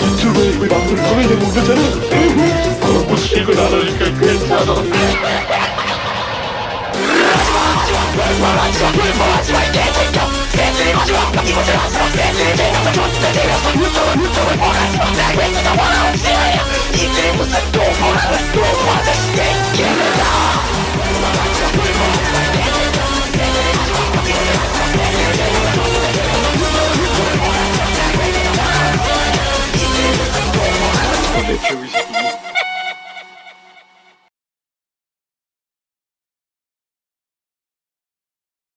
유튜브에 우리 방송 통해내고 오셨잖아 무식을 안 하니까 괜찮아 이들이 무슨 또 뭐라고 또 아저씨의 des